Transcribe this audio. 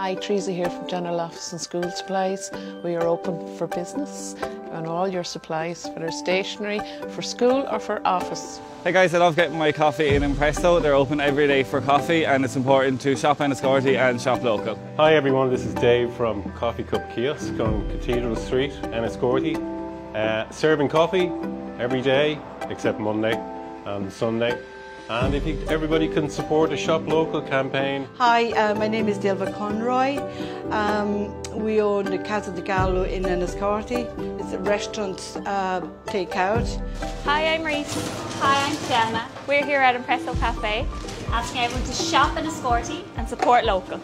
Hi, Teresa here from General Office and School Supplies. We are open for business and all your supplies, whether stationery, for school or for office. Hey guys, I love getting my coffee in Impresso. They're open every day for coffee and it's important to shop in Enniscorthy and shop local. Hi everyone, this is Dave from Coffee Cup Kiosk on Cathedral Street, Enniscorthy. Uh, serving coffee every day except Monday and Sunday. And if you, everybody can support a Shop Local campaign. Hi, uh, my name is Dilva Conroy. Um, we own the Casa de Galo in Enniscorthy. It's a restaurant uh, takeout. Hi, I'm Reese. Hi, I'm Selma. We're here at Impresso Cafe, asking everyone to shop in Enniscorthy and support local.